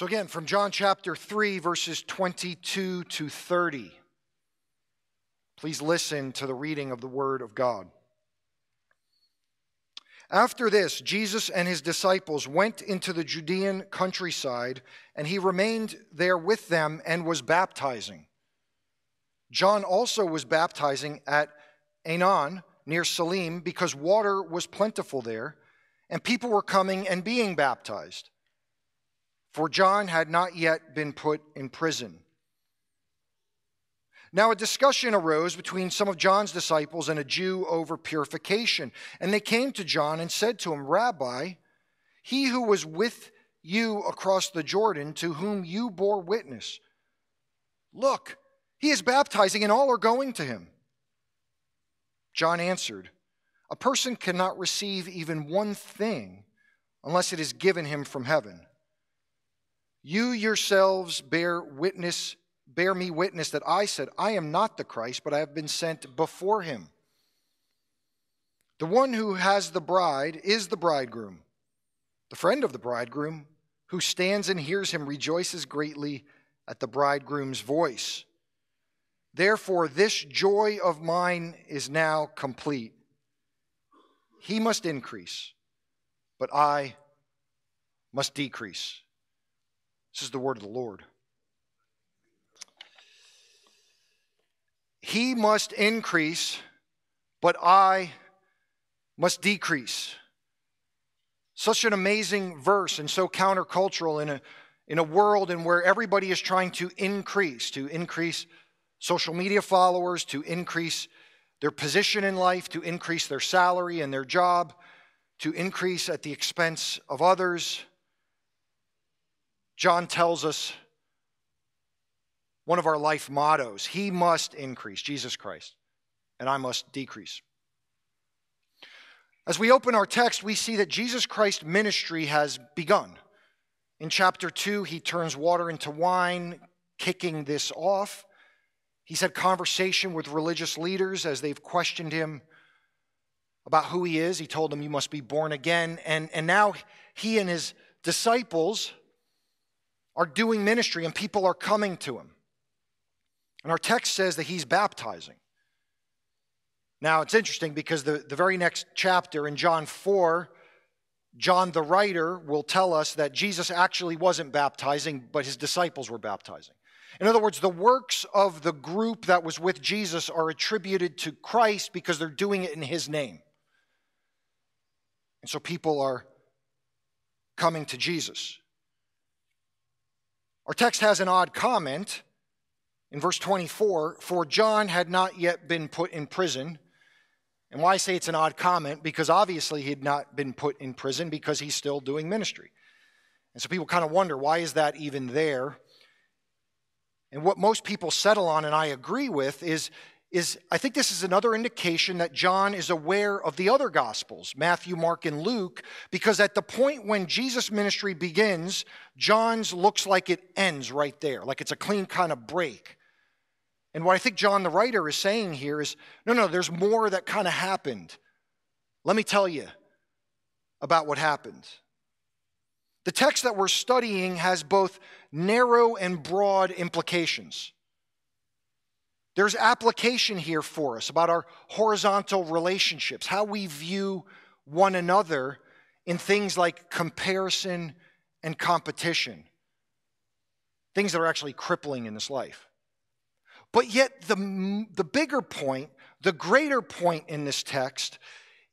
So, again, from John chapter 3, verses 22 to 30, please listen to the reading of the Word of God. After this, Jesus and his disciples went into the Judean countryside, and he remained there with them and was baptizing. John also was baptizing at Aenon near Salim because water was plentiful there, and people were coming and being baptized for John had not yet been put in prison. Now, a discussion arose between some of John's disciples and a Jew over purification. And they came to John and said to him, Rabbi, he who was with you across the Jordan, to whom you bore witness, look, he is baptizing, and all are going to him. John answered, A person cannot receive even one thing unless it is given him from heaven. You yourselves bear witness, bear me witness that I said, I am not the Christ, but I have been sent before him. The one who has the bride is the bridegroom. The friend of the bridegroom, who stands and hears him, rejoices greatly at the bridegroom's voice. Therefore, this joy of mine is now complete. He must increase, but I must decrease. This is the word of the Lord. He must increase, but I must decrease. Such an amazing verse and so countercultural in a, in a world in where everybody is trying to increase, to increase social media followers, to increase their position in life, to increase their salary and their job, to increase at the expense of others. John tells us one of our life mottos He must increase, Jesus Christ, and I must decrease. As we open our text, we see that Jesus Christ's ministry has begun. In chapter 2, he turns water into wine, kicking this off. He's had conversation with religious leaders as they've questioned him about who he is. He told them, You must be born again. And, and now he and his disciples are doing ministry and people are coming to him. And our text says that he's baptizing. Now, it's interesting because the, the very next chapter in John 4, John the writer will tell us that Jesus actually wasn't baptizing, but his disciples were baptizing. In other words, the works of the group that was with Jesus are attributed to Christ because they're doing it in his name. And so people are coming to Jesus. Our text has an odd comment in verse 24 for John had not yet been put in prison. And why I say it's an odd comment? Because obviously he had not been put in prison because he's still doing ministry. And so people kind of wonder why is that even there? And what most people settle on, and I agree with, is is I think this is another indication that John is aware of the other gospels, Matthew, Mark, and Luke, because at the point when Jesus' ministry begins, John's looks like it ends right there, like it's a clean kind of break. And what I think John the writer is saying here is no, no, there's more that kind of happened. Let me tell you about what happened. The text that we're studying has both narrow and broad implications. There's application here for us about our horizontal relationships, how we view one another in things like comparison and competition, things that are actually crippling in this life. But yet, the, the bigger point, the greater point in this text,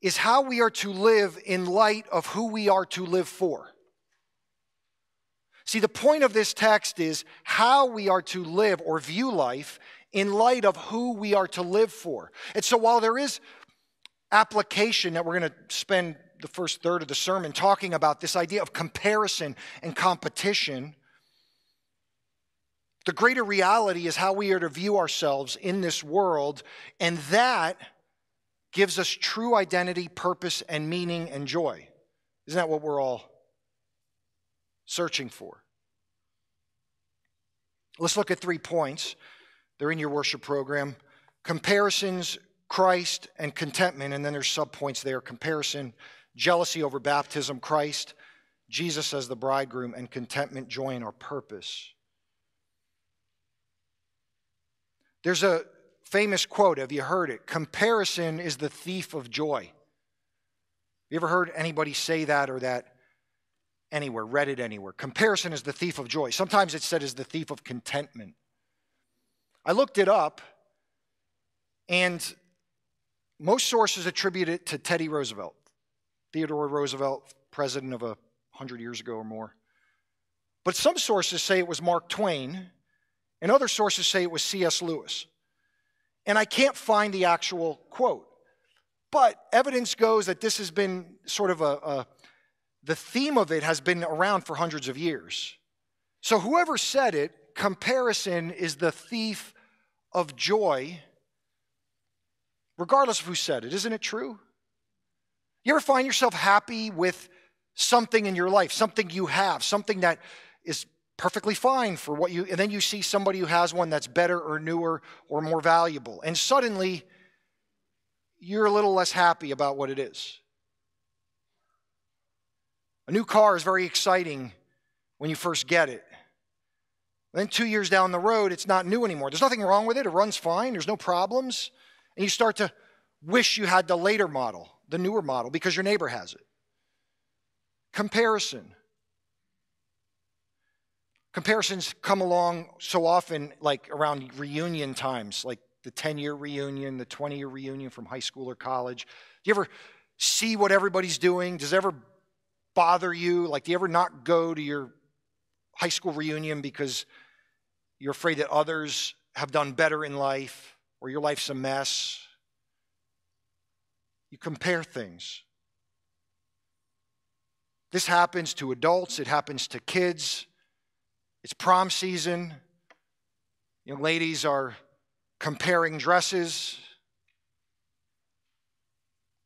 is how we are to live in light of who we are to live for. See, the point of this text is how we are to live or view life in light of who we are to live for. And so while there is application that we're going to spend the first third of the sermon talking about this idea of comparison and competition, the greater reality is how we are to view ourselves in this world, and that gives us true identity, purpose, and meaning and joy. Isn't that what we're all searching for? Let's look at three points they're in your worship program. Comparisons, Christ, and contentment. And then there's subpoints there comparison, jealousy over baptism, Christ, Jesus as the bridegroom, and contentment, joy in our purpose. There's a famous quote. Have you heard it? Comparison is the thief of joy. Have you ever heard anybody say that or that anywhere, read it anywhere? Comparison is the thief of joy. Sometimes it's said as the thief of contentment. I looked it up, and most sources attribute it to Teddy Roosevelt, Theodore Roosevelt, president of a hundred years ago or more. But some sources say it was Mark Twain, and other sources say it was C.S. Lewis. And I can't find the actual quote. But evidence goes that this has been sort of a, a the theme of it has been around for hundreds of years. So whoever said it, comparison is the thief of joy, regardless of who said it. Isn't it true? You ever find yourself happy with something in your life, something you have, something that is perfectly fine for what you, and then you see somebody who has one that's better or newer or more valuable, and suddenly you're a little less happy about what it is. A new car is very exciting when you first get it. Then, two years down the road, it's not new anymore. There's nothing wrong with it, it runs fine, there's no problems. And you start to wish you had the later model, the newer model, because your neighbor has it. Comparison. Comparisons come along so often, like around reunion times, like the 10 year reunion, the 20 year reunion from high school or college. Do you ever see what everybody's doing? Does it ever bother you? Like, do you ever not go to your high school reunion because you're afraid that others have done better in life or your life's a mess? You compare things. This happens to adults, it happens to kids. It's prom season. Young ladies are comparing dresses.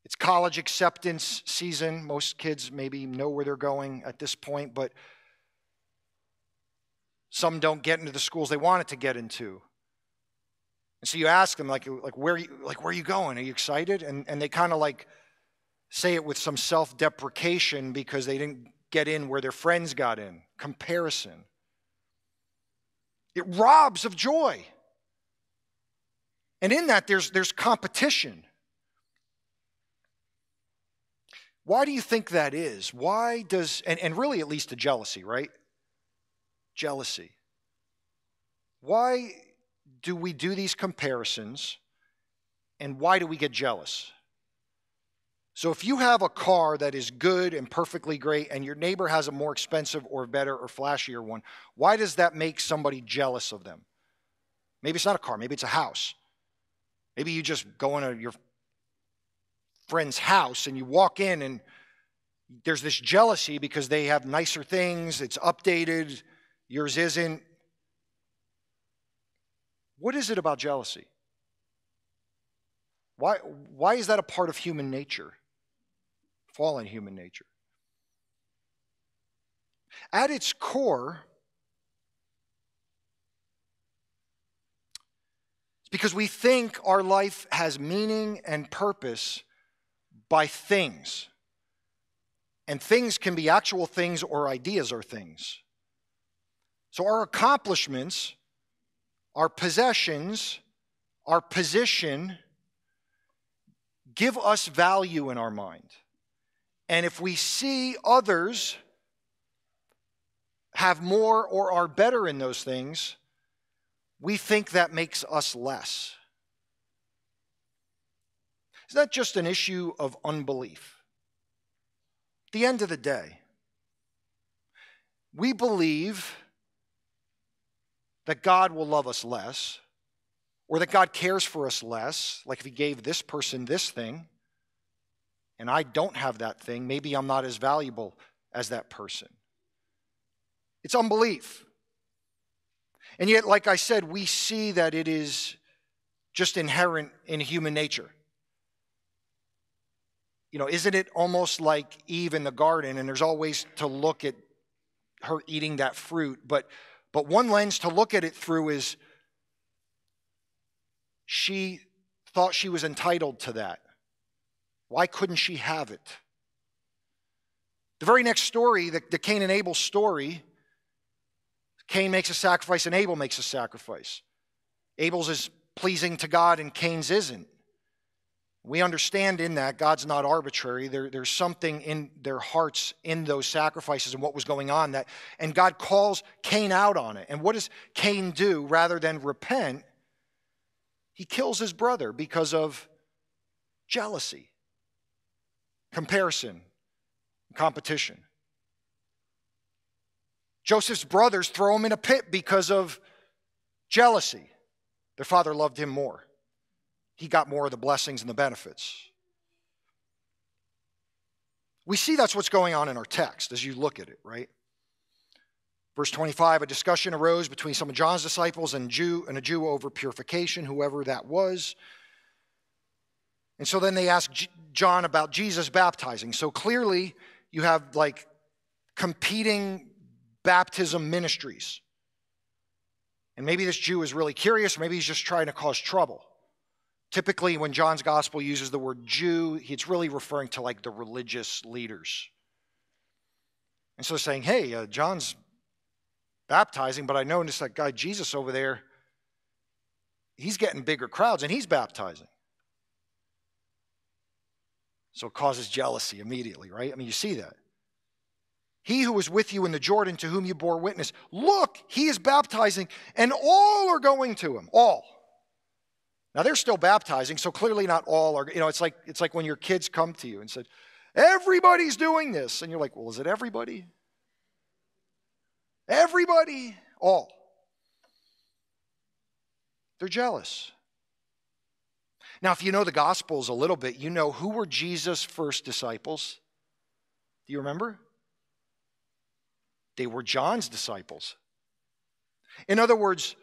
It's college acceptance season. Most kids maybe know where they're going at this point, but some don't get into the schools they wanted to get into. And so you ask them, like, like, where, you, like where are you going? Are you excited? And, and they kind of like say it with some self deprecation because they didn't get in where their friends got in. Comparison. It robs of joy. And in that, there's, there's competition. Why do you think that is? Why does, and, and really it leads to jealousy, right? Jealousy. Why do we do these comparisons and why do we get jealous? So if you have a car that is good and perfectly great and your neighbor has a more expensive or better or flashier one, why does that make somebody jealous of them? Maybe it's not a car, maybe it's a house. Maybe you just go into your friend's house and you walk in and there's this jealousy because they have nicer things, it's updated, yours isn't. What is it about jealousy? Why, why is that a part of human nature? Fallen human nature. At its core, it's because we think our life has meaning and purpose by things. And things can be actual things or ideas or things. So our accomplishments, our possessions, our position give us value in our mind. And if we see others have more or are better in those things, we think that makes us less. It's not just an issue of unbelief. At the end of the day, we believe that God will love us less, or that God cares for us less, like if He gave this person this thing, and I don't have that thing, maybe I'm not as valuable as that person. It's unbelief. And yet, like I said, we see that it is just inherent in human nature. You know, isn't it almost like Eve in the garden, and there's always to look at her eating that fruit, but but one lens to look at it through is she thought she was entitled to that. Why couldn't she have it? The very next story, the, the Cain and Abel story, Cain makes a sacrifice and Abel makes a sacrifice. Abel's is pleasing to God and Cain's isn't. We understand in that God's not arbitrary. There, there's something in their hearts in those sacrifices and what was going on that, and God calls Cain out on it. And what does Cain do rather than repent? He kills his brother because of jealousy, comparison, competition. Joseph's brothers throw him in a pit because of jealousy. Their father loved him more he got more of the blessings and the benefits. We see that's what's going on in our text as you look at it, right? Verse 25, a discussion arose between some of John's disciples and, Jew, and a Jew over purification, whoever that was. And so then they ask John about Jesus baptizing. So clearly, you have like competing baptism ministries. And maybe this Jew is really curious, maybe he's just trying to cause trouble. Typically, when John's gospel uses the word Jew, it's really referring to like the religious leaders. And so saying, hey, uh, John's baptizing, but I noticed that guy Jesus over there, he's getting bigger crowds and he's baptizing. So it causes jealousy immediately, right? I mean, you see that. He who was with you in the Jordan, to whom you bore witness, look, he is baptizing, and all are going to him. All. Now they're still baptizing, so clearly not all are, you know, it's like it's like when your kids come to you and said, Everybody's doing this. And you're like, Well, is it everybody? Everybody, all. They're jealous. Now, if you know the Gospels a little bit, you know who were Jesus' first disciples? Do you remember? They were John's disciples. In other words,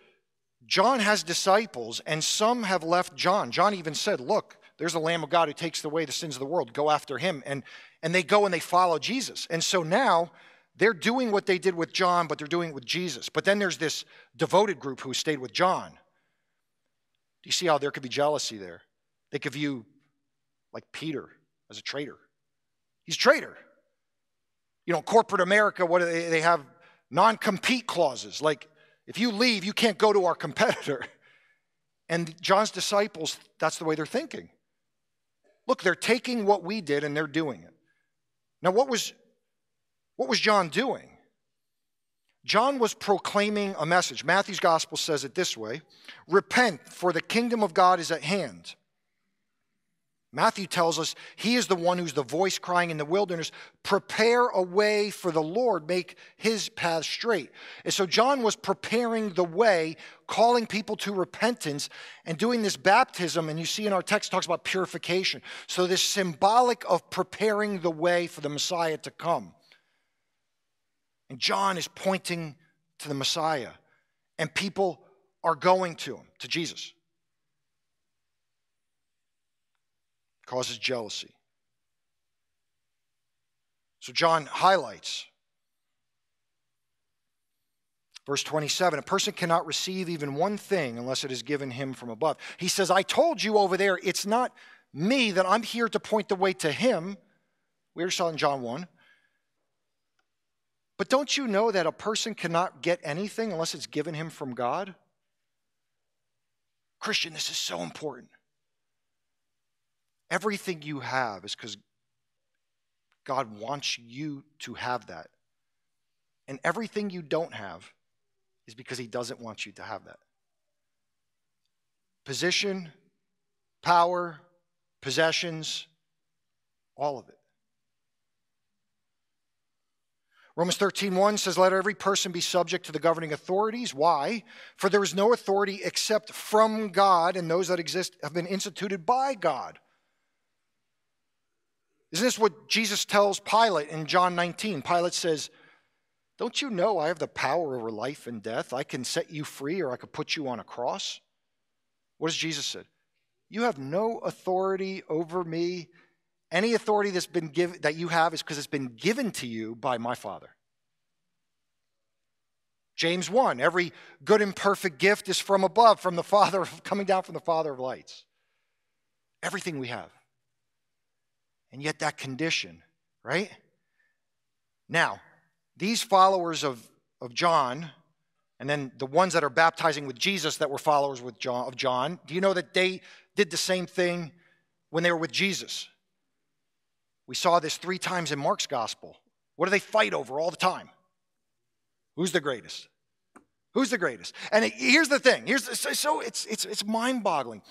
John has disciples, and some have left John. John even said, Look, there's the Lamb of God who takes away the sins of the world. Go after him. And, and they go and they follow Jesus. And so now they're doing what they did with John, but they're doing it with Jesus. But then there's this devoted group who stayed with John. Do you see how there could be jealousy there? They could view like Peter as a traitor. He's a traitor. You know, corporate America, what do they, they have non compete clauses. Like, if you leave, you can't go to our competitor. And John's disciples, that's the way they're thinking. Look, they're taking what we did and they're doing it. Now, what was, what was John doing? John was proclaiming a message. Matthew's gospel says it this way Repent, for the kingdom of God is at hand. Matthew tells us he is the one who's the voice crying in the wilderness, prepare a way for the Lord, make his path straight. And so John was preparing the way, calling people to repentance and doing this baptism. And you see in our text talks about purification. So this symbolic of preparing the way for the Messiah to come. And John is pointing to the Messiah, and people are going to him, to Jesus. Causes jealousy. So John highlights Verse 27 A person cannot receive even one thing unless it is given him from above. He says, I told you over there, it's not me that I'm here to point the way to him. We are saw in John 1. But don't you know that a person cannot get anything unless it's given him from God? Christian, this is so important. Everything you have is because God wants you to have that. And everything you don't have is because He doesn't want you to have that. Position, power, possessions, all of it. Romans 13:1 says let every person be subject to the governing authorities. Why? For there is no authority except from God and those that exist have been instituted by God. Isn't this what Jesus tells Pilate in John 19? Pilate says, Don't you know I have the power over life and death? I can set you free or I could put you on a cross. What does Jesus say? You have no authority over me. Any authority that's been given that you have is because it's been given to you by my Father. James 1 Every good and perfect gift is from above, from the Father, coming down from the Father of lights. Everything we have. And yet, that condition, right? Now, these followers of, of John, and then the ones that are baptizing with Jesus that were followers with John, of John, do you know that they did the same thing when they were with Jesus? We saw this three times in Mark's gospel. What do they fight over all the time? Who's the greatest? Who's the greatest? And here's the thing. Here's the, so it's it's it's mind-boggling.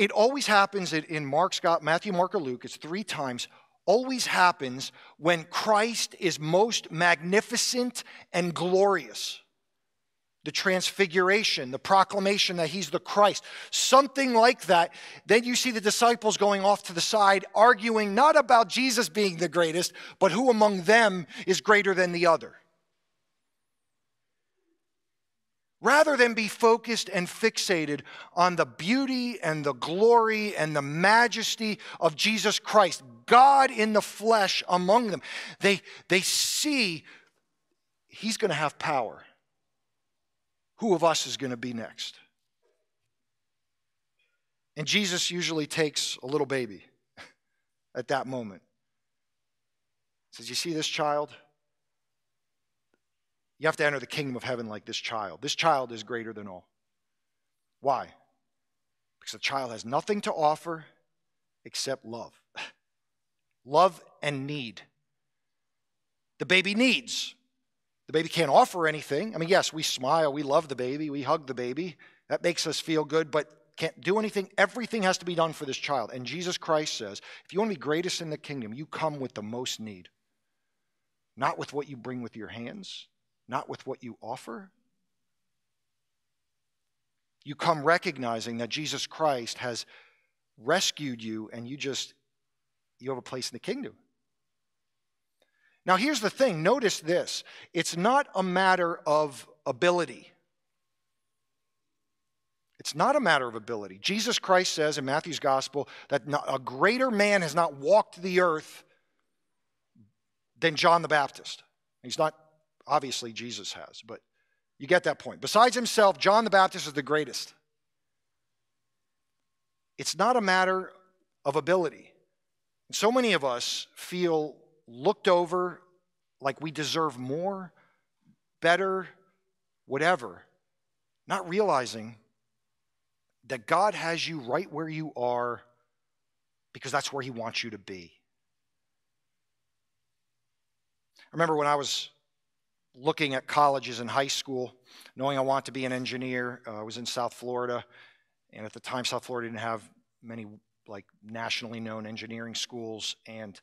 It always happens in Mark's got Matthew, Mark, or Luke. It's three times. Always happens when Christ is most magnificent and glorious the transfiguration, the proclamation that he's the Christ, something like that. Then you see the disciples going off to the side, arguing not about Jesus being the greatest, but who among them is greater than the other. Rather than be focused and fixated on the beauty and the glory and the majesty of Jesus Christ, God in the flesh among them, they, they see he's going to have power who of us is going to be next? And Jesus usually takes a little baby at that moment. He says, You see this child? You have to enter the kingdom of heaven like this child. This child is greater than all. Why? Because the child has nothing to offer except love. love and need. The baby needs. The baby can't offer anything. I mean, yes, we smile, we love the baby, we hug the baby. That makes us feel good, but can't do anything. Everything has to be done for this child. And Jesus Christ says, if you want to be greatest in the kingdom, you come with the most need. Not with what you bring with your hands, not with what you offer. You come recognizing that Jesus Christ has rescued you and you just you have a place in the kingdom. Now, here's the thing notice this it's not a matter of ability. It's not a matter of ability. Jesus Christ says in Matthew's gospel that a greater man has not walked the earth than John the Baptist. He's not, obviously, Jesus has, but you get that point. Besides himself, John the Baptist is the greatest. It's not a matter of ability. So many of us feel looked over like we deserve more, better, whatever, not realizing that God has you right where you are because that's where He wants you to be. I remember when I was looking at colleges in high school, knowing I wanted to be an engineer. Uh, I was in South Florida, and at the time, South Florida didn't have many like nationally known engineering schools, and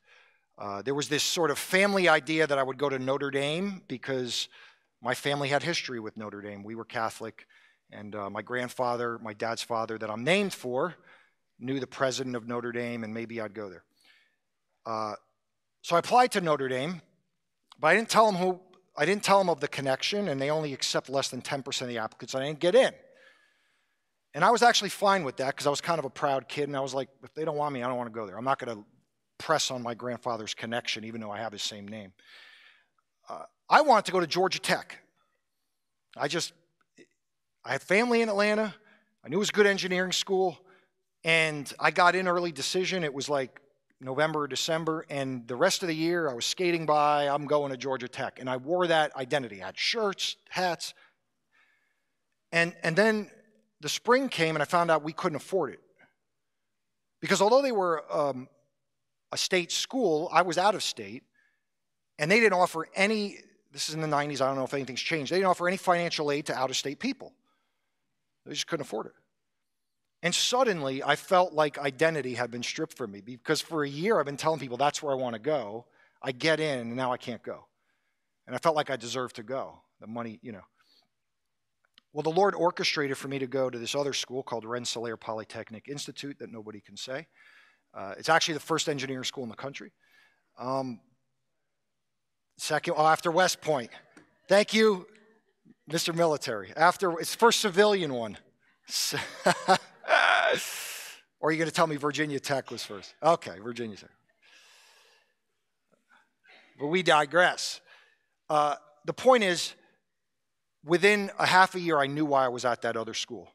uh, there was this sort of family idea that I would go to Notre Dame because my family had history with Notre Dame. We were Catholic, and uh, my grandfather, my dad's father, that I'm named for, knew the president of Notre Dame, and maybe I'd go there. Uh, so I applied to Notre Dame, but I didn't tell them who. I didn't tell them of the connection, and they only accept less than 10% of the applicants. and I didn't get in. And I was actually fine with that because I was kind of a proud kid, and I was like, if they don't want me, I don't want to go there. I'm not going to press on my grandfather's connection, even though I have his same name. Uh, I wanted to go to Georgia Tech. I just, I had family in Atlanta. I knew it was a good engineering school. And I got in early decision. It was like November December. And the rest of the year, I was skating by. I'm going to Georgia Tech. And I wore that identity. I had shirts, hats. And, and then the spring came, and I found out we couldn't afford it. Because although they were um, a state school. I was out of state, and they didn't offer any. This is in the 90s. I don't know if anything's changed. They didn't offer any financial aid to out of state people. They just couldn't afford it. And suddenly, I felt like identity had been stripped from me because for a year I've been telling people that's where I want to go. I get in, and now I can't go. And I felt like I deserved to go. The money, you know. Well, the Lord orchestrated for me to go to this other school called Rensselaer Polytechnic Institute that nobody can say. Uh, it's actually the first engineering school in the country. Um, second, oh, after West Point. Thank you, Mr. Military. After it's first civilian one. or are you going to tell me Virginia Tech was first? Okay, Virginia Tech. But we digress. Uh, the point is, within a half a year, I knew why I was at that other school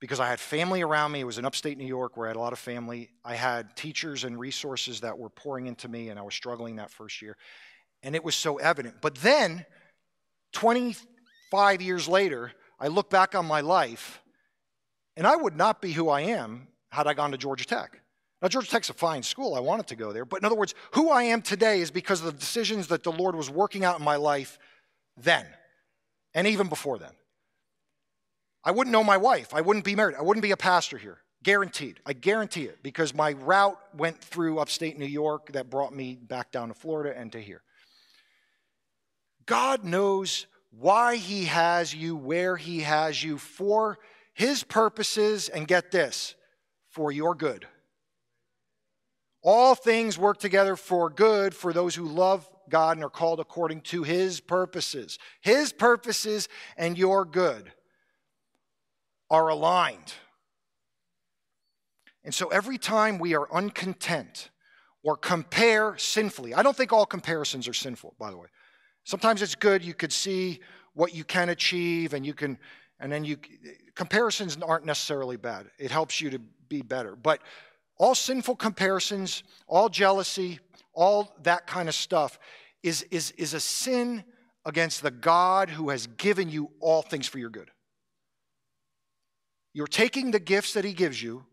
because I had family around me. It was in upstate New York where I had a lot of family. I had teachers and resources that were pouring into me, and I was struggling that first year. And it was so evident. But then, 25 years later, I look back on my life, and I would not be who I am had I gone to Georgia Tech. Now, Georgia Tech's a fine school. I wanted to go there. But in other words, who I am today is because of the decisions that the Lord was working out in my life then, and even before then. I wouldn't know my wife. I wouldn't be married. I wouldn't be a pastor here. Guaranteed. I guarantee it because my route went through upstate New York that brought me back down to Florida and to here. God knows why He has you where He has you for His purposes, and get this, for your good. All things work together for good for those who love God and are called according to His purposes. His purposes and your good are aligned. And so every time we are uncontent or compare sinfully, I don't think all comparisons are sinful, by the way. Sometimes it's good. You could see what you can achieve, and you can, and then you, comparisons aren't necessarily bad. It helps you to be better. But all sinful comparisons, all jealousy, all that kind of stuff is, is, is a sin against the God who has given you all things for your good. You're taking the gifts that He gives you.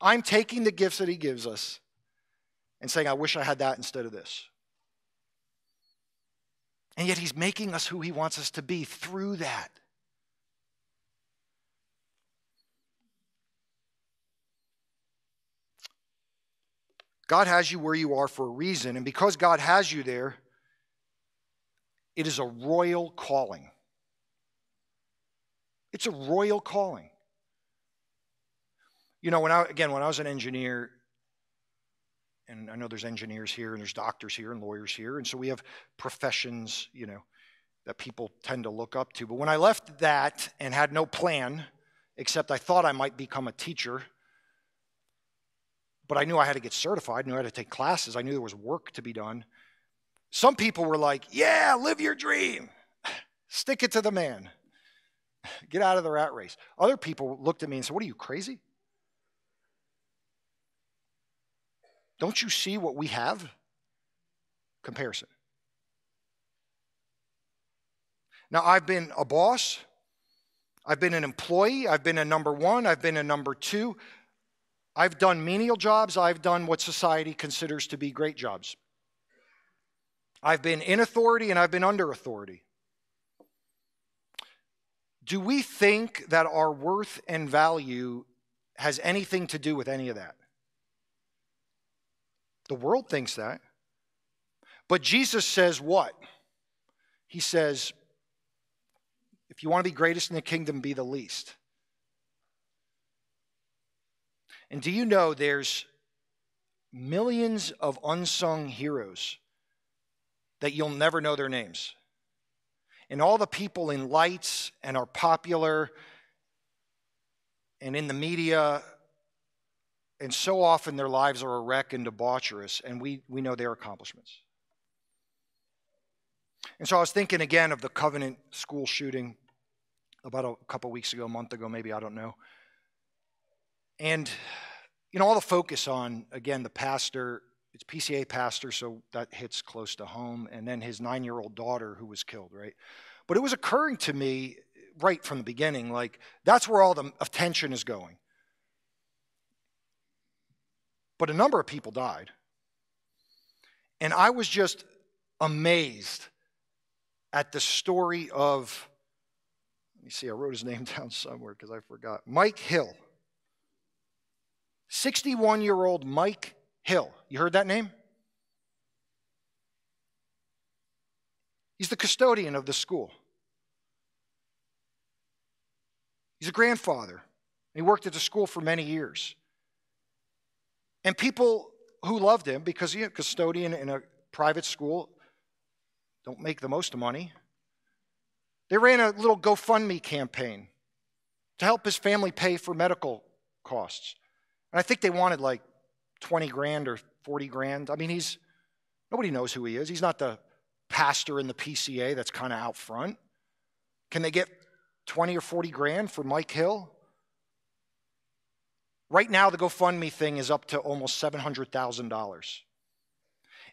I'm taking the gifts that He gives us and saying, I wish I had that instead of this. And yet He's making us who He wants us to be through that. God has you where you are for a reason, and because God has you there, it is a royal calling. It's a royal calling. You know, when I again, when I was an engineer, and I know there's engineers here and there's doctors here and lawyers here, and so we have professions, you know, that people tend to look up to. But when I left that and had no plan, except I thought I might become a teacher, but I knew I had to get certified, I knew I had to take classes, I knew there was work to be done. Some people were like, Yeah, live your dream, stick it to the man, get out of the rat race. Other people looked at me and said, What are you, crazy? Don't you see what we have? Comparison. Now, I've been a boss, I've been an employee, I've been a number one, I've been a number two. I've done menial jobs, I've done what society considers to be great jobs. I've been in authority and I've been under authority. Do we think that our worth and value has anything to do with any of that? The world thinks that. But Jesus says what? He says, if you want to be greatest in the kingdom, be the least. And do you know there's millions of unsung heroes that you'll never know their names? And all the people in lights and are popular and in the media, and so often their lives are a wreck and debaucherous, and we, we know their accomplishments. And so I was thinking again of the Covenant school shooting about a couple weeks ago, a month ago, maybe, I don't know. And, you know, all the focus on, again, the pastor, it's PCA pastor, so that hits close to home, and then his nine year old daughter who was killed, right? But it was occurring to me right from the beginning, like, that's where all the attention is going. But a number of people died. And I was just amazed at the story of, let me see, I wrote his name down somewhere because I forgot. Mike Hill. 61 year old Mike Hill. You heard that name? He's the custodian of the school. He's a grandfather. He worked at the school for many years. And people who loved him, because he's a custodian in a private school, don't make the most of money. They ran a little GoFundMe campaign to help his family pay for medical costs. And I think they wanted like 20 grand or 40 grand. I mean, he's, nobody knows who he is. He's not the pastor in the PCA that's kind of out front. Can they get 20 or 40 grand for Mike Hill? Right now, the GoFundMe thing is up to almost $700,000.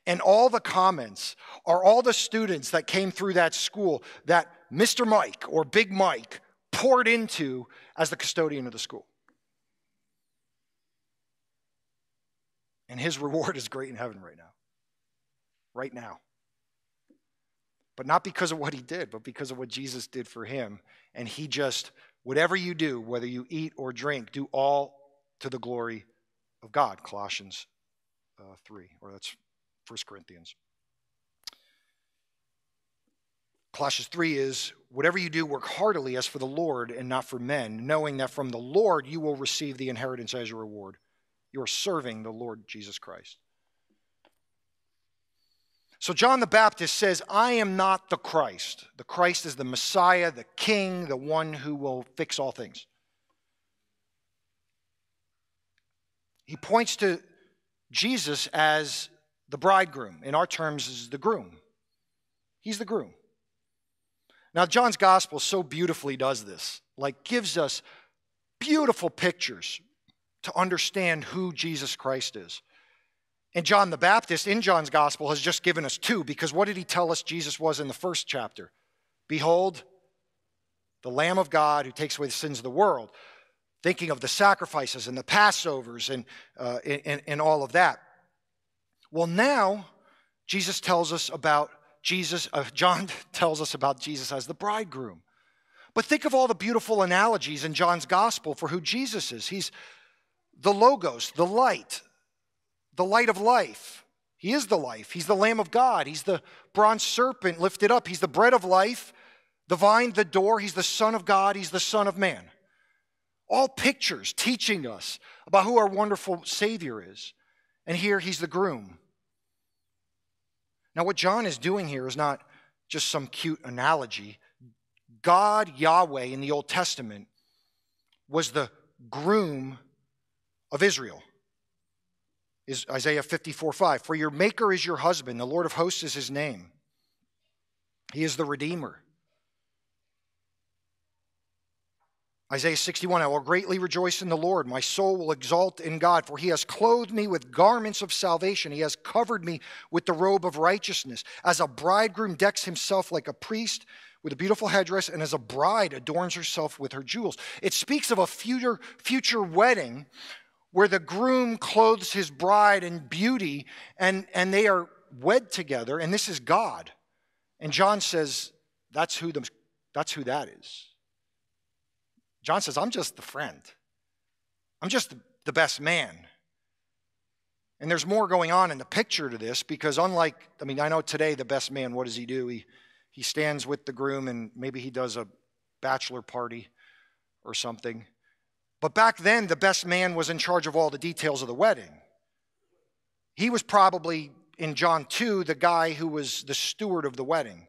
And all the comments are all the students that came through that school that Mr. Mike or Big Mike poured into as the custodian of the school. And his reward is great in heaven right now. Right now. But not because of what he did, but because of what Jesus did for him. And he just, whatever you do, whether you eat or drink, do all to the glory of God. Colossians uh, 3, or that's 1 Corinthians. Colossians 3 is whatever you do, work heartily as for the Lord and not for men, knowing that from the Lord you will receive the inheritance as your reward. You are serving the Lord Jesus Christ. So John the Baptist says, I am not the Christ. The Christ is the Messiah, the King, the one who will fix all things. He points to Jesus as the bridegroom. In our terms, is the groom. He's the groom. Now, John's gospel so beautifully does this, like gives us beautiful pictures to understand who Jesus Christ is. And John the Baptist in John's gospel has just given us two because what did he tell us Jesus was in the first chapter? Behold, the Lamb of God who takes away the sins of the world. Thinking of the sacrifices and the Passovers and, uh, and, and all of that. Well, now Jesus tells us about Jesus, uh, John tells us about Jesus as the bridegroom. But think of all the beautiful analogies in John's gospel for who Jesus is. He's the Logos, the light, the light of life. He is the life. He's the Lamb of God. He's the bronze serpent lifted up. He's the bread of life, the vine, the door. He's the Son of God. He's the Son of Man. All pictures teaching us about who our wonderful Savior is. And here he's the groom. Now, what John is doing here is not just some cute analogy. God, Yahweh, in the Old Testament, was the groom of Israel. Is Isaiah 54 5. For your maker is your husband, the Lord of hosts is his name. He is the Redeemer. Isaiah 61, I will greatly rejoice in the Lord. My soul will exalt in God, for he has clothed me with garments of salvation. He has covered me with the robe of righteousness. As a bridegroom decks himself like a priest with a beautiful headdress, and as a bride adorns herself with her jewels. It speaks of a future, future wedding where the groom clothes his bride in beauty and, and they are wed together, and this is God. And John says, that's who, the, that's who that is. John says, I'm just the friend. I'm just the best man. And there's more going on in the picture to this because, unlike, I mean, I know today the best man, what does he do? He, he stands with the groom and maybe he does a bachelor party or something. But back then, the best man was in charge of all the details of the wedding. He was probably, in John 2, the guy who was the steward of the wedding,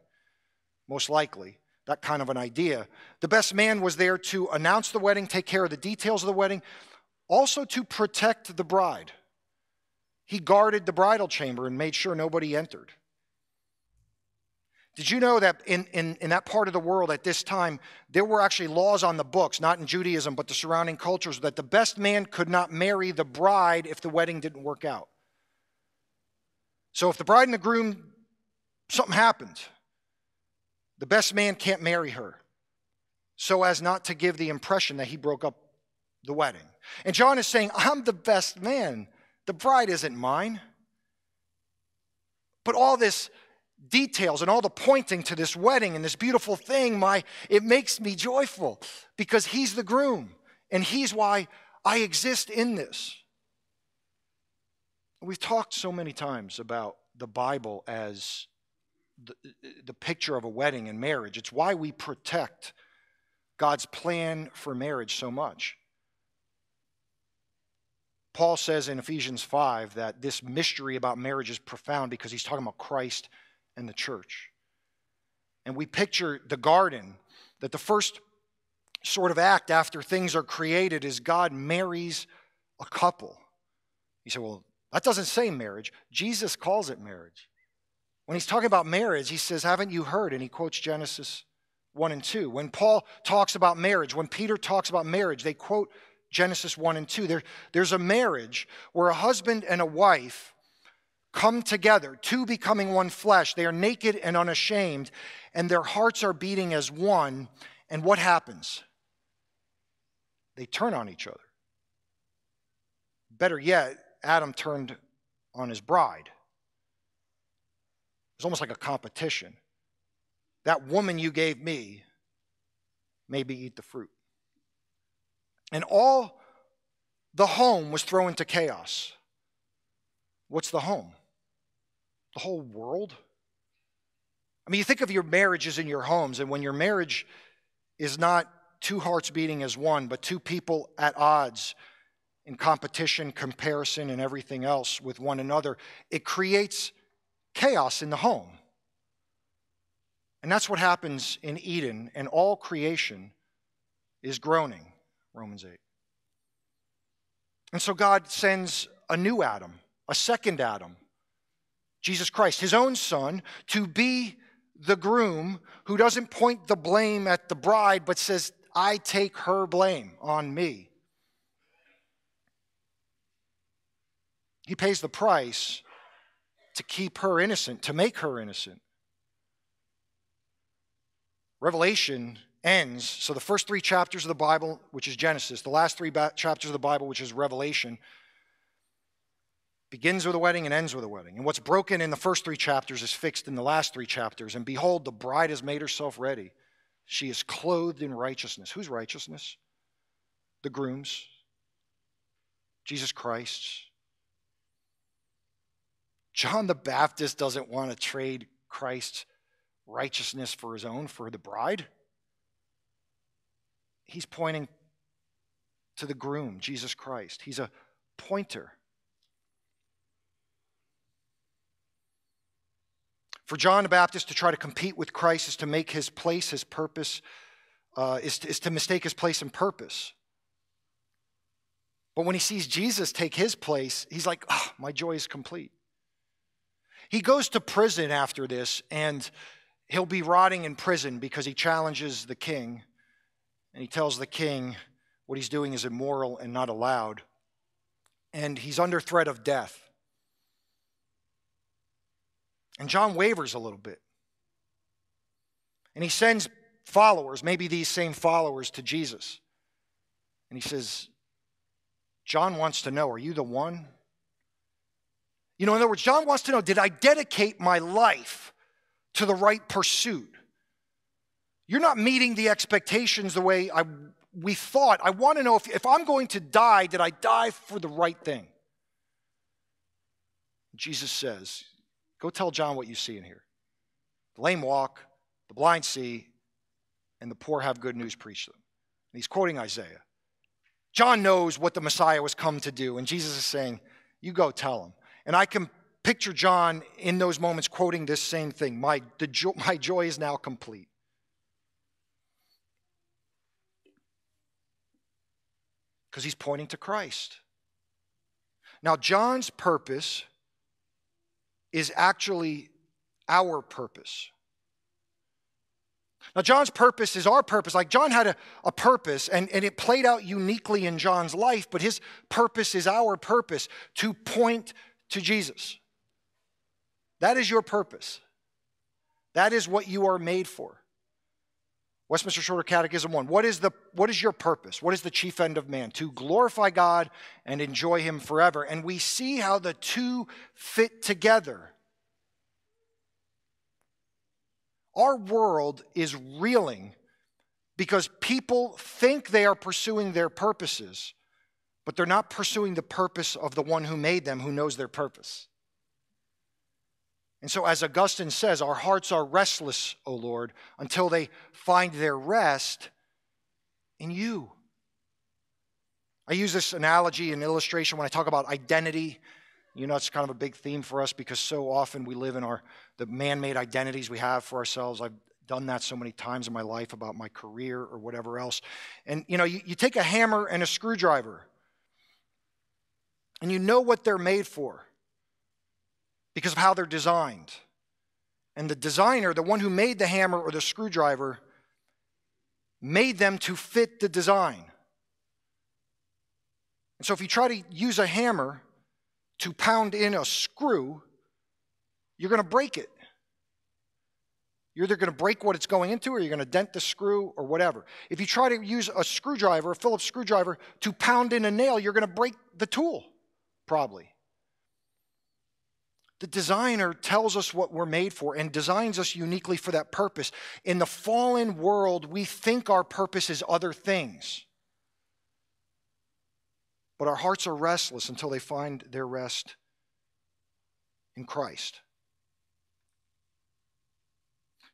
most likely that kind of an idea. The best man was there to announce the wedding, take care of the details of the wedding, also to protect the bride. He guarded the bridal chamber and made sure nobody entered. Did you know that in, in, in that part of the world at this time, there were actually laws on the books, not in Judaism, but the surrounding cultures, that the best man could not marry the bride if the wedding didn't work out? So if the bride and the groom, something happened, the best man can't marry her so as not to give the impression that he broke up the wedding. And John is saying, I'm the best man. The bride isn't mine. But all this details and all the pointing to this wedding and this beautiful thing, my it makes me joyful because he's the groom and he's why I exist in this. We've talked so many times about the Bible as the, the picture of a wedding and marriage. It's why we protect God's plan for marriage so much. Paul says in Ephesians 5 that this mystery about marriage is profound because he's talking about Christ and the church. And we picture the garden that the first sort of act after things are created is God marries a couple. You say, well, that doesn't say marriage. Jesus calls it marriage. When he's talking about marriage, he says, Haven't you heard? And he quotes Genesis 1 and 2. When Paul talks about marriage, when Peter talks about marriage, they quote Genesis 1 and 2. There, there's a marriage where a husband and a wife come together, two becoming one flesh. They are naked and unashamed, and their hearts are beating as one. And what happens? They turn on each other. Better yet, Adam turned on his bride. It's almost like a competition. That woman you gave me, maybe eat the fruit. And all the home was thrown into chaos. What's the home? The whole world? I mean, you think of your marriages in your homes, and when your marriage is not two hearts beating as one, but two people at odds in competition, comparison, and everything else with one another, it creates chaos in the home. And that's what happens in Eden, and all creation is groaning, Romans 8. And so God sends a new Adam, a second Adam, Jesus Christ, his own son, to be the groom who doesn't point the blame at the bride, but says, I take her blame on me. He pays the price to keep her innocent, to make her innocent. Revelation ends, so the first three chapters of the Bible, which is Genesis, the last three ba- chapters of the Bible, which is Revelation, begins with a wedding and ends with a wedding. And what's broken in the first three chapters is fixed in the last three chapters. And behold, the bride has made herself ready. She is clothed in righteousness. Whose righteousness? The groom's. Jesus Christ's. John the Baptist doesn't want to trade Christ's righteousness for his own, for the bride. He's pointing to the groom, Jesus Christ. He's a pointer. For John the Baptist to try to compete with Christ is to make his place, his purpose, uh, is, to, is to mistake his place and purpose. But when he sees Jesus take his place, he's like, oh, my joy is complete. He goes to prison after this, and he'll be rotting in prison because he challenges the king, and he tells the king what he's doing is immoral and not allowed. And he's under threat of death. And John wavers a little bit. And he sends followers, maybe these same followers, to Jesus. And he says, John wants to know, are you the one? You know, in other words, John wants to know did I dedicate my life to the right pursuit? You're not meeting the expectations the way I, we thought. I want to know if, if I'm going to die, did I die for the right thing? Jesus says, Go tell John what you see in here. The lame walk, the blind see, and the poor have good news preached to them. And he's quoting Isaiah. John knows what the Messiah was come to do, and Jesus is saying, You go tell him. And I can picture John in those moments quoting this same thing My, the jo- my joy is now complete. Because he's pointing to Christ. Now, John's purpose is actually our purpose. Now, John's purpose is our purpose. Like, John had a, a purpose, and, and it played out uniquely in John's life, but his purpose is our purpose to point to Jesus. That is your purpose. That is what you are made for. Westminster Shorter Catechism 1. What is, the, what is your purpose? What is the chief end of man? To glorify God and enjoy Him forever. And we see how the two fit together. Our world is reeling because people think they are pursuing their purposes, but they're not pursuing the purpose of the one who made them, who knows their purpose. And so, as Augustine says, our hearts are restless, O Lord, until they find their rest in you. I use this analogy and illustration when I talk about identity. You know, it's kind of a big theme for us because so often we live in our the man-made identities we have for ourselves. I've done that so many times in my life about my career or whatever else. And you know, you, you take a hammer and a screwdriver, and you know what they're made for because of how they're designed. And the designer, the one who made the hammer or the screwdriver, made them to fit the design. And so if you try to use a hammer to pound in a screw, you're going to break it. You're either going to break what it's going into or you're going to dent the screw or whatever. If you try to use a screwdriver, a Phillips screwdriver, to pound in a nail, you're going to break the tool, probably. The designer tells us what we're made for and designs us uniquely for that purpose. In the fallen world, we think our purpose is other things. But our hearts are restless until they find their rest in Christ.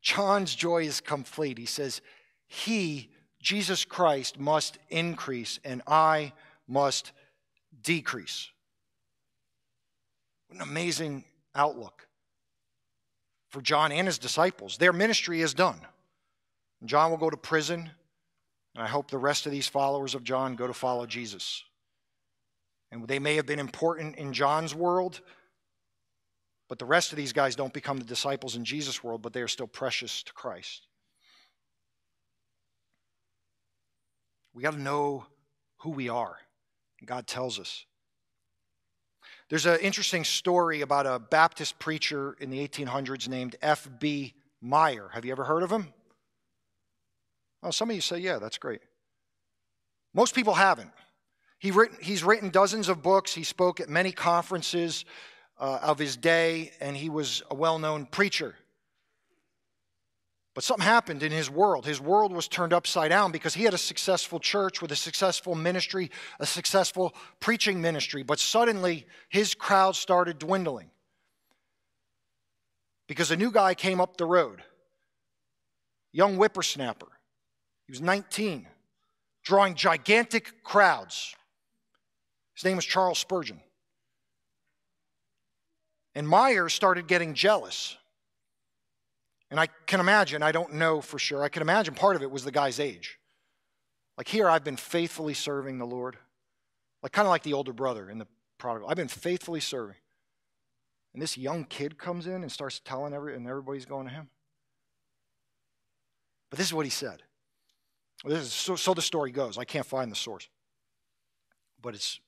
John's joy is complete. He says, He, Jesus Christ, must increase and I must decrease. What an amazing outlook for John and his disciples. Their ministry is done. John will go to prison, and I hope the rest of these followers of John go to follow Jesus. And they may have been important in John's world, but the rest of these guys don't become the disciples in Jesus' world, but they are still precious to Christ. We got to know who we are. God tells us. There's an interesting story about a Baptist preacher in the 1800s named F.B. Meyer. Have you ever heard of him? Well, some of you say, yeah, that's great. Most people haven't. He written, he's written dozens of books. He spoke at many conferences uh, of his day, and he was a well known preacher. But something happened in his world. His world was turned upside down because he had a successful church with a successful ministry, a successful preaching ministry. But suddenly, his crowd started dwindling because a new guy came up the road, young whippersnapper. He was 19, drawing gigantic crowds. His name was Charles Spurgeon. And Meyer started getting jealous. And I can imagine, I don't know for sure, I can imagine part of it was the guy's age. Like here, I've been faithfully serving the Lord. Like kind of like the older brother in the prodigal. I've been faithfully serving. And this young kid comes in and starts telling every, and everybody's going to him. But this is what he said. This is, so, so the story goes. I can't find the source. But it's,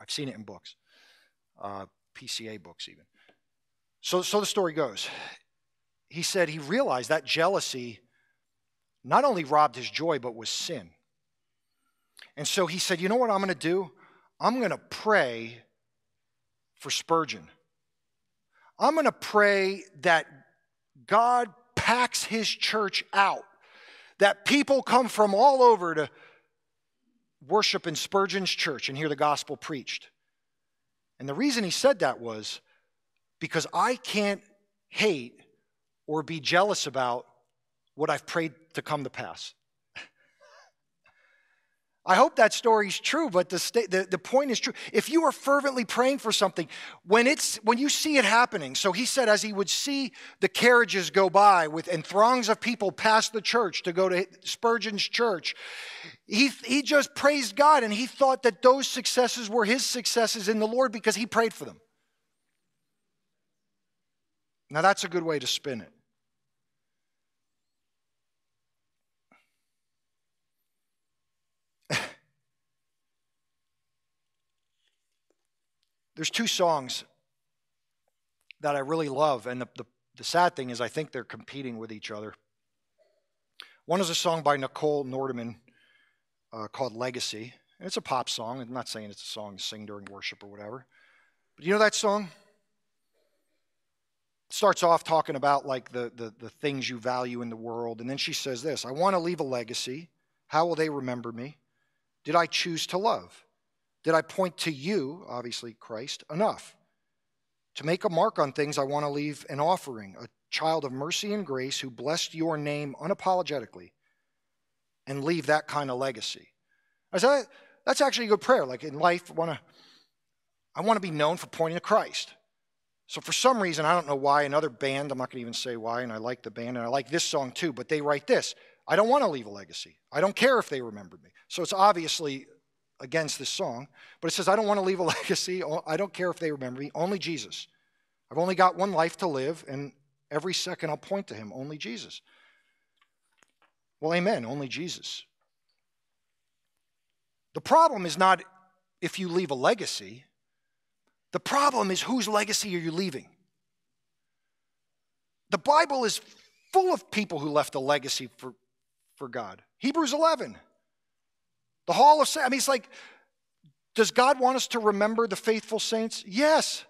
I've seen it in books. Uh, PCA books, even. So, so the story goes. He said he realized that jealousy not only robbed his joy, but was sin. And so he said, You know what I'm going to do? I'm going to pray for Spurgeon. I'm going to pray that God packs his church out, that people come from all over to worship in Spurgeon's church and hear the gospel preached. And the reason he said that was because I can't hate or be jealous about what I've prayed to come to pass. I hope that story's true, but the, sta- the, the point is true. If you are fervently praying for something, when, it's, when you see it happening, so he said, as he would see the carriages go by with, and throngs of people pass the church to go to Spurgeon's church, he, he just praised God and he thought that those successes were his successes in the Lord because he prayed for them. Now, that's a good way to spin it. There's two songs that I really love, and the, the, the, sad thing is, I think they're competing with each other. One is a song by Nicole Nordeman uh, called Legacy, and it's a pop song. I'm not saying it's a song to sing during worship or whatever. But you know that song? It starts off talking about like the, the, the things you value in the world, and then she says this I want to leave a legacy. How will they remember me? Did I choose to love? Did I point to you, obviously Christ, enough? To make a mark on things, I want to leave an offering, a child of mercy and grace who blessed your name unapologetically, and leave that kind of legacy. I said, that's actually a good prayer. Like in life, I want to, I want to be known for pointing to Christ. So for some reason, I don't know why, another band, I'm not going to even say why, and I like the band, and I like this song too, but they write this I don't want to leave a legacy. I don't care if they remembered me. So it's obviously against this song, but it says, I don't want to leave a legacy. I don't care if they remember me, only Jesus. I've only got one life to live, and every second I'll point to him, only Jesus. Well, amen, only Jesus. The problem is not if you leave a legacy, the problem is whose legacy are you leaving? The Bible is full of people who left a legacy for, for God. Hebrews 11. The Hall of Saints. I mean, it's like, does God want us to remember the faithful saints? Yes.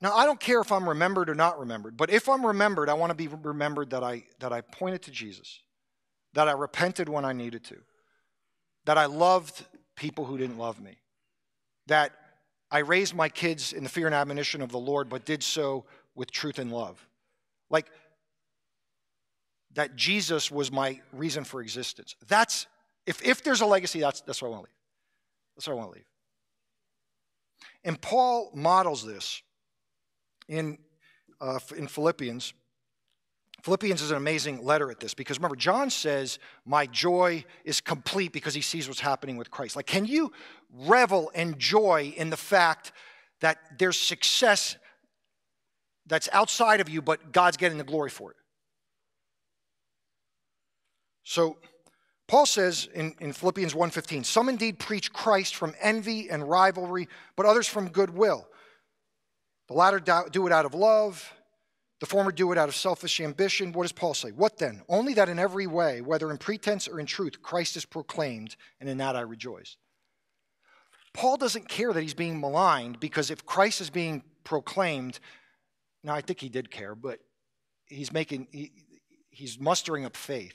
Now, I don't care if I'm remembered or not remembered, but if I'm remembered, I want to be remembered that I, that I pointed to Jesus, that I repented when I needed to, that I loved people who didn't love me, that I raised my kids in the fear and admonition of the Lord, but did so with truth and love. Like, that Jesus was my reason for existence. That's, if, if there's a legacy, that's, that's what I want to leave. That's what I want to leave. And Paul models this in, uh, in Philippians. Philippians is an amazing letter at this because remember, John says, My joy is complete because he sees what's happening with Christ. Like, can you revel and joy in the fact that there's success that's outside of you, but God's getting the glory for it? So, Paul says in, in Philippians 1:15, some indeed preach Christ from envy and rivalry, but others from goodwill. The latter do it out of love, the former do it out of selfish ambition. What does Paul say? What then? Only that in every way, whether in pretense or in truth, Christ is proclaimed, and in that I rejoice. Paul doesn't care that he's being maligned because if Christ is being proclaimed, now I think he did care, but he's making he, he's mustering up faith.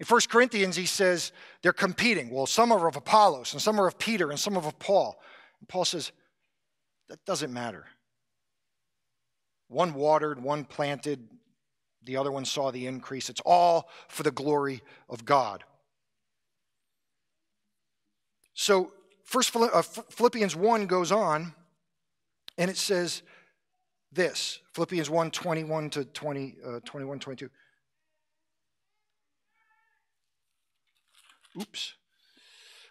In 1 Corinthians, he says they're competing. Well, some are of Apollos, and some are of Peter, and some are of Paul. And Paul says, that doesn't matter. One watered, one planted, the other one saw the increase. It's all for the glory of God. So, First uh, Philippians 1 goes on, and it says this Philippians 1 21 to 20, uh, 21, 22. Oops.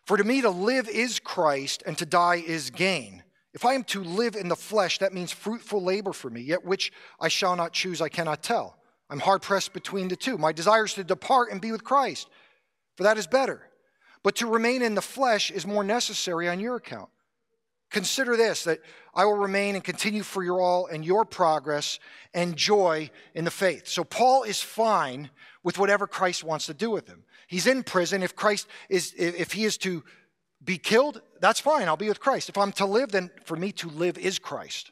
For to me to live is Christ, and to die is gain. If I am to live in the flesh, that means fruitful labor for me, yet which I shall not choose, I cannot tell. I'm hard pressed between the two. My desire is to depart and be with Christ, for that is better. But to remain in the flesh is more necessary on your account. Consider this that I will remain and continue for your all and your progress and joy in the faith. So Paul is fine with whatever Christ wants to do with him. He's in prison. If Christ is, if he is to be killed, that's fine. I'll be with Christ. If I'm to live, then for me to live is Christ.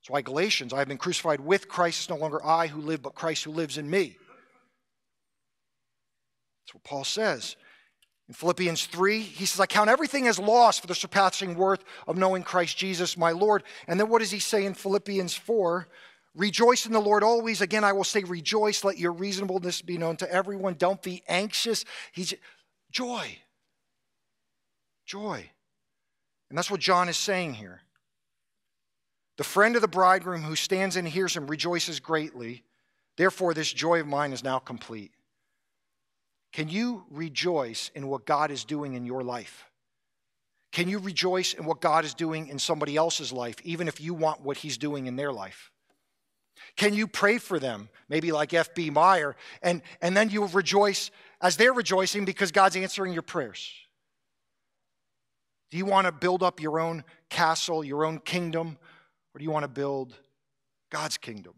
That's why Galatians, I have been crucified with Christ. It's no longer I who live, but Christ who lives in me. That's what Paul says. In Philippians 3, he says, I count everything as loss for the surpassing worth of knowing Christ Jesus, my Lord. And then what does he say in Philippians 4? Rejoice in the Lord always. Again, I will say, rejoice. Let your reasonableness be known to everyone. Don't be anxious. He's joy. Joy. And that's what John is saying here. The friend of the bridegroom who stands and hears him rejoices greatly. Therefore, this joy of mine is now complete. Can you rejoice in what God is doing in your life? Can you rejoice in what God is doing in somebody else's life, even if you want what He's doing in their life? Can you pray for them, maybe like F.B. Meyer, and, and then you'll rejoice as they're rejoicing because God's answering your prayers? Do you want to build up your own castle, your own kingdom, or do you want to build God's kingdom?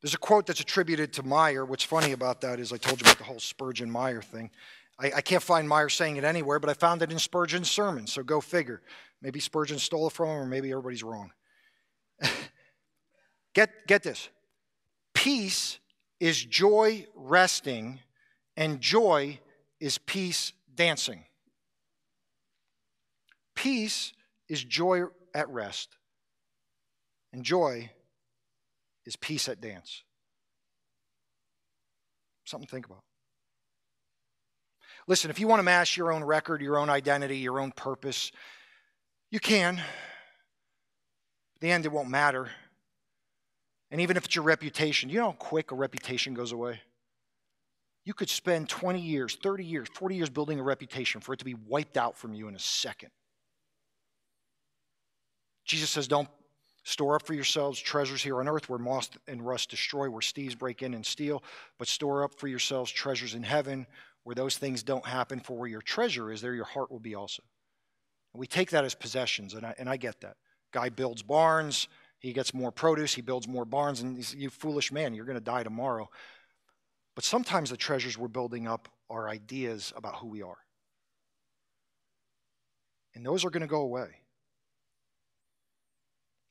There's a quote that's attributed to Meyer. What's funny about that is I told you about the whole Spurgeon Meyer thing. I, I, can't find Meyer saying it anywhere, but I found it in Spurgeon's sermon, so go figure. Maybe Spurgeon stole it from him, or maybe everybody's wrong. get, get this peace is joy resting, and joy is peace dancing. Peace is joy at rest, and joy is peace at dance. Something to think about. Listen, if you want to mash your own record, your own identity, your own purpose, you can. In the end, it won't matter. And even if it's your reputation, you know how quick a reputation goes away? You could spend 20 years, 30 years, 40 years building a reputation for it to be wiped out from you in a second. Jesus says, Don't Store up for yourselves treasures here on earth where moth and rust destroy, where thieves break in and steal, but store up for yourselves treasures in heaven where those things don't happen, for where your treasure is, there your heart will be also. We take that as possessions, and I, and I get that. Guy builds barns, he gets more produce, he builds more barns, and you foolish man, you're going to die tomorrow. But sometimes the treasures we're building up are ideas about who we are. And those are going to go away.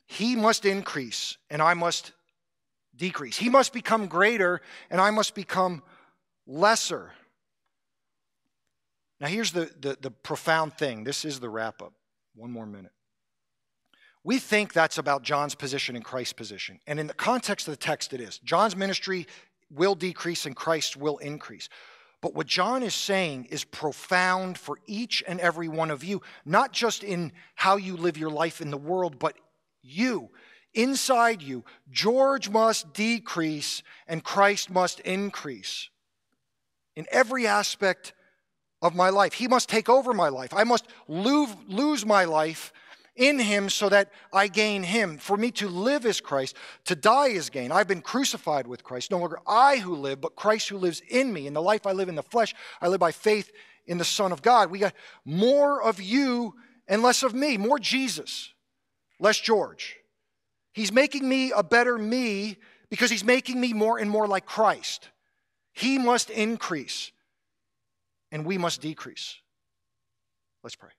He must increase, and I must decrease. He must become greater, and I must become lesser. Now, here's the, the, the, profound thing. This is the wrap up. One more minute. We think that's about John's position and Christ's position. And in the context of the text, it is. John's ministry will decrease and Christ will increase. But what John is saying is profound for each and every one of you, not just in how you live your life in the world, but you, inside you. George must decrease and Christ must increase in every aspect of my life. He must take over my life. I must lose, my life in him so that I gain him. For me to live is Christ, to die is gain. I've been crucified with Christ. No longer I who live, but Christ who lives in me. In the life I live in the flesh, I live by faith in the Son of God. We got more of you and less of me, more Jesus, less George. He's making me a better me because he's making me more and more like Christ. He must increase and we must decrease. Let's pray.